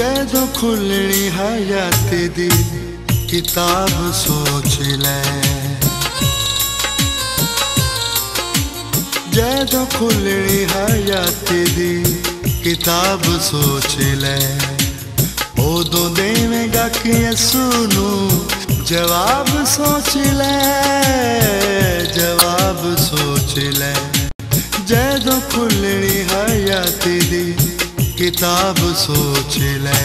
ਜਦੋਂ ਖੁੱਲਣੀ ਹਯਾਤ ਦੀ ਕਿਤਾਬ ਸੋਚ ਲੈ ਜਦੋਂ ਖੁੱਲਣੀ ਹਯਾਤ ਦੀ ਕਿਤਾਬ ਸੋਚ ਲੈ ਉਦੋਂ ਦੇਵੇਂਗਾ ਕਿ ਅਸੂ ਨੂੰ ਜਵਾਬ ਸੋਚ ਲੈ ਜਵਾਬ ਸੋਚ ਲੈ ਜਦੋਂ ਖੁੱਲਣੀ ਹਯਾਤ ਦੀ ਕਿਤਾਬ सोच ले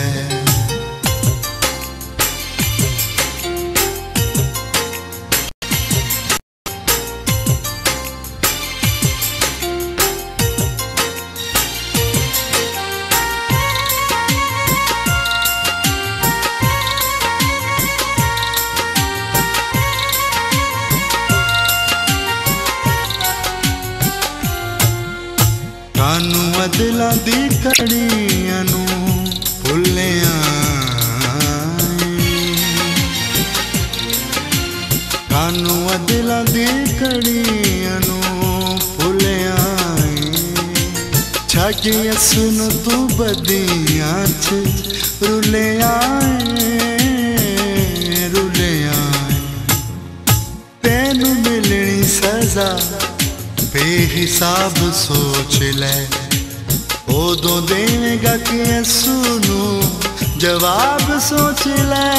कानू अदला दी कड़ी बाजिया तू बदिया च। रुले आए रुले आए। तेन मिलनी सजा, बेहिसाब सोच ले। उदों देवेगा कि सुनो, जवाब सोच ले,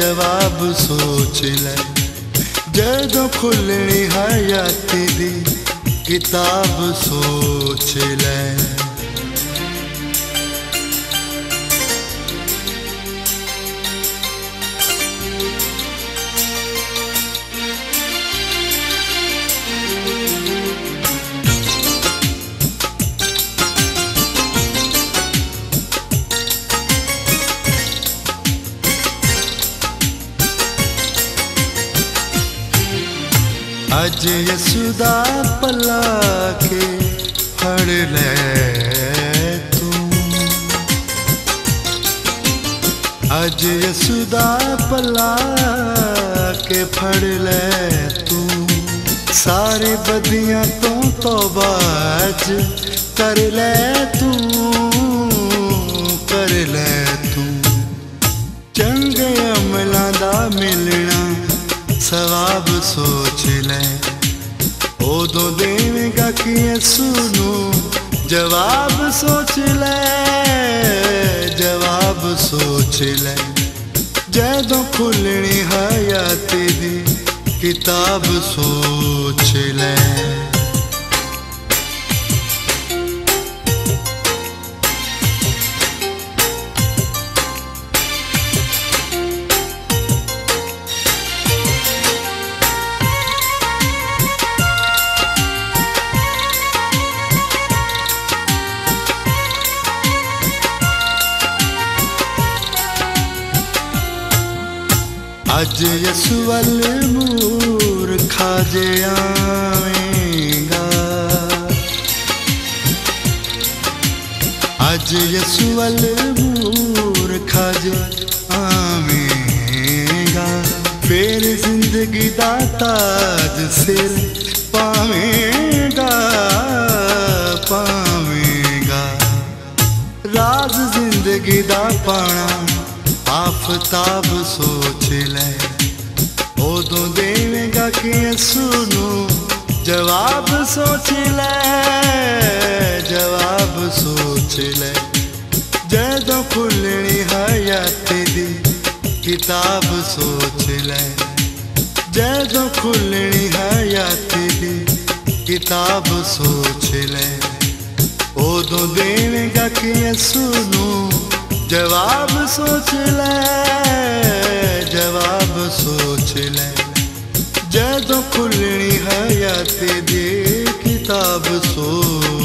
जवाब सोच ले। जदों खुलनी हयाती दी किताब सोच लें। ਅੱਜ ਯਸੂ ਦਾ ਪੱਲਾ ਕੇ ਫੜ ਲੈ ਤੂੰ। ਅੱਜ ਯਸੂ ਦਾ ਪੱਲਾ ਕੇ ਫੜ ਲੈ ਤੂੰ। ਸਾਰੇ ਬਦੀਆਂ ਤੋਂ ਤੋਬਾ ਅੱਜ ਕਰ ਲੈ ਤੂੰ, ਕਰ ਲੈ ਤੂੰ। ਚੰਗੇ ਅਮਲਾਂ ਦਾ ਮਿਲਣਾ ਸਵਾਬ ਸੋਚ ਲੈ। ਉਦੋਂ ਦੇਵੇਂਗਾ ਕਿ ਅਸੂ ਨੂੰ ਜਵਾਬ ਸੋਚ ਲੈ, ਜਵਾਬ ਸੋਚ ਲੈ। ਜਦੋਂ ਖੁੱਲਣੀ ਹਯਾਤ ਦੀ ਕਿਤਾਬ ਸੋਚ ਲੈ। ਅੱਜ ਯਸੂ ਵੱਲ ਮੂਰਖਾ ਜੇ ਆਵੇਂਗਾ ਅੱਜ ਯਸੂ ਵੱਲ ਮੂਰਖਾ ਜੇ ਆਵੇਂਗਾ ਫੇਰ ਜ਼ਿੰਦਗੀ ਦਾ ਤਾਜ ਸਿਰ ਪਾਵੇਂਗਾ ਪਾਵੇਂਗਾ ਰਾਜ਼ ਜ਼ਿੰਦਗੀ ਦਾ ਪਾਣਾ आफताब सोच ले। उदो देवेगा कि सुनो, जवाब सोच ले, जवाब सोच ले। जदों खुलनी हयात दी, किताब सोच ले। जदों खुलनी हयात दी, किताब सोच ले। उदो देवेगा कि सुनो ਜਵਾਬ ਸੋਚ ਲੈ ਜਵਾਬ ਸੋਚ ਲੈ। ਜਦੋਂ ਖੁੱਲਣੀ ਹੈ ਯਾ ਤੇ ਦੀ ਕਿਤਾਬ ਸੋਚ